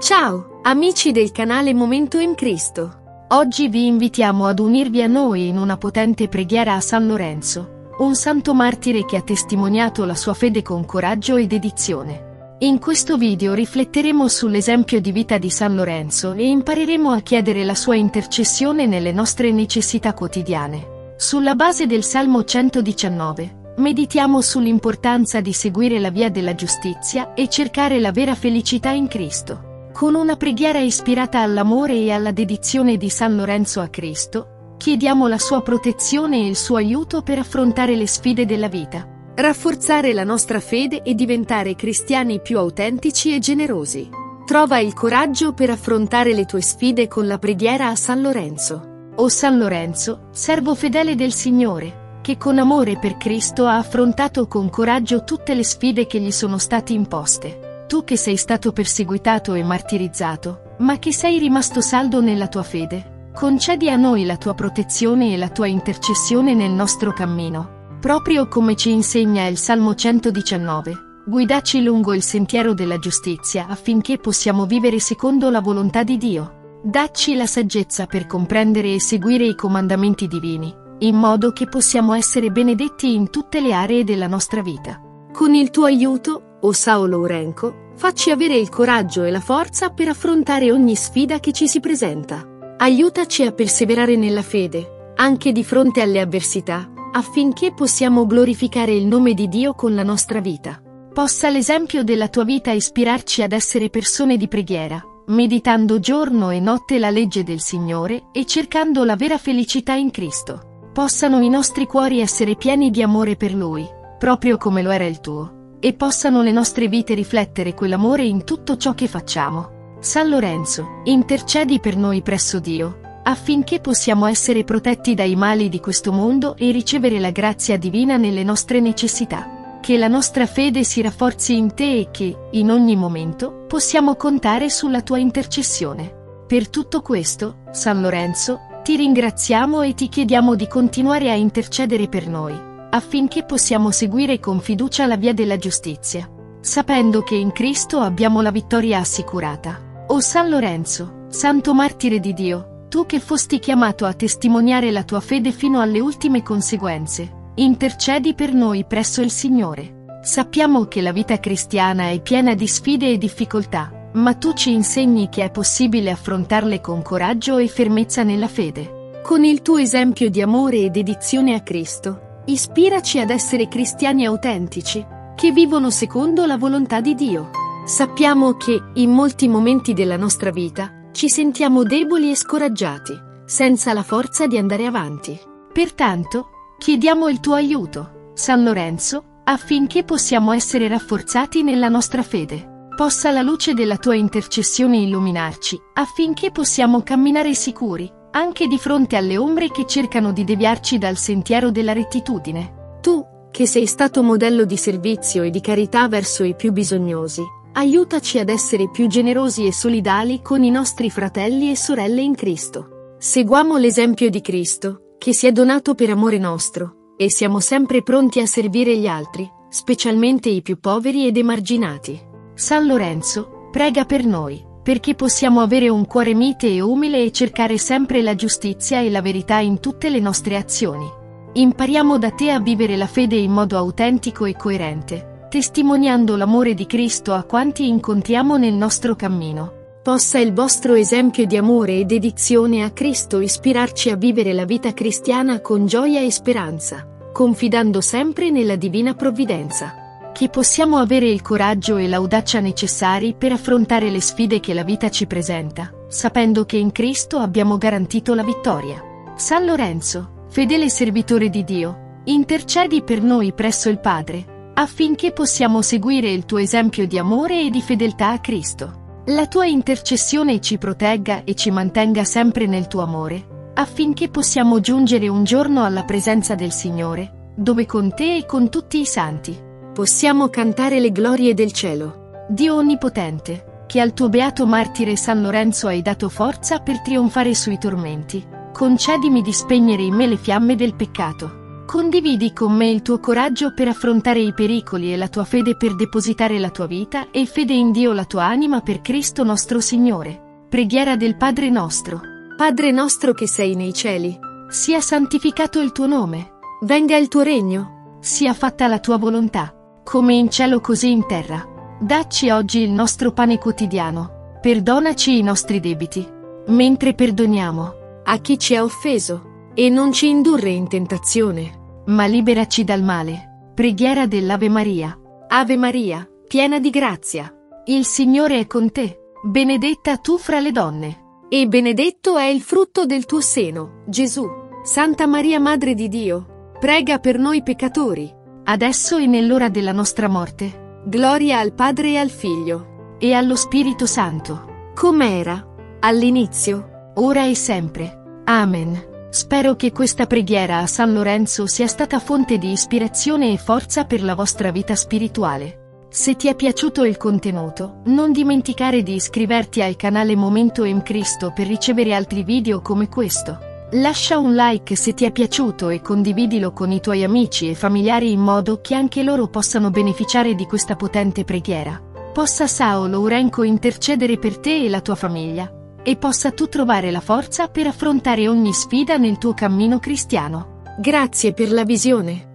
Ciao, amici del canale Momento in Cristo. Oggi vi invitiamo ad unirvi a noi in una potente preghiera a San Lorenzo, un santo martire che ha testimoniato la sua fede con coraggio e dedizione. In questo video rifletteremo sull'esempio di vita di San Lorenzo e impareremo a chiedere la sua intercessione nelle nostre necessità quotidiane. Sulla base del Salmo 119, meditiamo sull'importanza di seguire la via della giustizia e cercare la vera felicità in Cristo. Con una preghiera ispirata all'amore e alla dedizione di San Lorenzo a Cristo, chiediamo la sua protezione e il suo aiuto per affrontare le sfide della vita, rafforzare la nostra fede e diventare cristiani più autentici e generosi. Trova il coraggio per affrontare le tue sfide con la preghiera a San Lorenzo. O San Lorenzo, servo fedele del Signore, che con amore per Cristo ha affrontato con coraggio tutte le sfide che gli sono state imposte tu che sei stato perseguitato e martirizzato, ma che sei rimasto saldo nella tua fede, concedi a noi la tua protezione e la tua intercessione nel nostro cammino, proprio come ci insegna il Salmo 119. Guidaci lungo il sentiero della giustizia affinché possiamo vivere secondo la volontà di Dio. Dacci la saggezza per comprendere e seguire i comandamenti divini, in modo che possiamo essere benedetti in tutte le aree della nostra vita. Con il tuo aiuto, o Saolo Urenco, facci avere il coraggio e la forza per affrontare ogni sfida che ci si presenta. Aiutaci a perseverare nella fede, anche di fronte alle avversità, affinché possiamo glorificare il nome di Dio con la nostra vita. Possa l'esempio della tua vita ispirarci ad essere persone di preghiera, meditando giorno e notte la legge del Signore e cercando la vera felicità in Cristo. Possano i nostri cuori essere pieni di amore per Lui, proprio come lo era il tuo e possano le nostre vite riflettere quell'amore in tutto ciò che facciamo. San Lorenzo, intercedi per noi presso Dio, affinché possiamo essere protetti dai mali di questo mondo e ricevere la grazia divina nelle nostre necessità. Che la nostra fede si rafforzi in te e che, in ogni momento, possiamo contare sulla tua intercessione. Per tutto questo, San Lorenzo, ti ringraziamo e ti chiediamo di continuare a intercedere per noi affinché possiamo seguire con fiducia la via della giustizia, sapendo che in Cristo abbiamo la vittoria assicurata. O San Lorenzo, santo martire di Dio, tu che fosti chiamato a testimoniare la tua fede fino alle ultime conseguenze, intercedi per noi presso il Signore. Sappiamo che la vita cristiana è piena di sfide e difficoltà, ma tu ci insegni che è possibile affrontarle con coraggio e fermezza nella fede. Con il tuo esempio di amore e dedizione a Cristo, Ispiraci ad essere cristiani autentici, che vivono secondo la volontà di Dio. Sappiamo che, in molti momenti della nostra vita, ci sentiamo deboli e scoraggiati, senza la forza di andare avanti. Pertanto, chiediamo il tuo aiuto, San Lorenzo, affinché possiamo essere rafforzati nella nostra fede. Possa la luce della tua intercessione illuminarci, affinché possiamo camminare sicuri, anche di fronte alle ombre che cercano di deviarci dal sentiero della rettitudine. Tu, che sei stato modello di servizio e di carità verso i più bisognosi, aiutaci ad essere più generosi e solidali con i nostri fratelli e sorelle in Cristo. Seguiamo l'esempio di Cristo, che si è donato per amore nostro, e siamo sempre pronti a servire gli altri, specialmente i più poveri ed emarginati. San Lorenzo, prega per noi perché possiamo avere un cuore mite e umile e cercare sempre la giustizia e la verità in tutte le nostre azioni. Impariamo da te a vivere la fede in modo autentico e coerente, testimoniando l'amore di Cristo a quanti incontriamo nel nostro cammino. Possa il vostro esempio di amore e dedizione a Cristo ispirarci a vivere la vita cristiana con gioia e speranza, confidando sempre nella divina provvidenza che possiamo avere il coraggio e l'audacia necessari per affrontare le sfide che la vita ci presenta, sapendo che in Cristo abbiamo garantito la vittoria. San Lorenzo, fedele servitore di Dio, intercedi per noi presso il Padre, affinché possiamo seguire il tuo esempio di amore e di fedeltà a Cristo. La tua intercessione ci protegga e ci mantenga sempre nel tuo amore, affinché possiamo giungere un giorno alla presenza del Signore, dove con te e con tutti i santi possiamo cantare le glorie del cielo. Dio Onnipotente, che al tuo beato martire San Lorenzo hai dato forza per trionfare sui tormenti, concedimi di spegnere in me le fiamme del peccato. Condividi con me il tuo coraggio per affrontare i pericoli e la tua fede per depositare la tua vita e fede in Dio la tua anima per Cristo nostro Signore. Preghiera del Padre nostro. Padre nostro che sei nei cieli, sia santificato il tuo nome. Venga il tuo regno. Sia fatta la tua volontà, come in cielo così in terra. Dacci oggi il nostro pane quotidiano. Perdonaci i nostri debiti, mentre perdoniamo a chi ci ha offeso, e non ci indurre in tentazione ma liberaci dal male. Preghiera dell'Ave Maria. Ave Maria, piena di grazia. Il Signore è con te. Benedetta tu fra le donne. E benedetto è il frutto del tuo seno, Gesù. Santa Maria Madre di Dio, prega per noi peccatori, adesso e nell'ora della nostra morte. Gloria al Padre e al Figlio, e allo Spirito Santo, come era, all'inizio, ora e sempre. Amen. Spero che questa preghiera a San Lorenzo sia stata fonte di ispirazione e forza per la vostra vita spirituale. Se ti è piaciuto il contenuto, non dimenticare di iscriverti al canale Momento in Cristo per ricevere altri video come questo. Lascia un like se ti è piaciuto e condividilo con i tuoi amici e familiari in modo che anche loro possano beneficiare di questa potente preghiera. Possa Sao Lourenco intercedere per te e la tua famiglia e possa tu trovare la forza per affrontare ogni sfida nel tuo cammino cristiano. Grazie per la visione.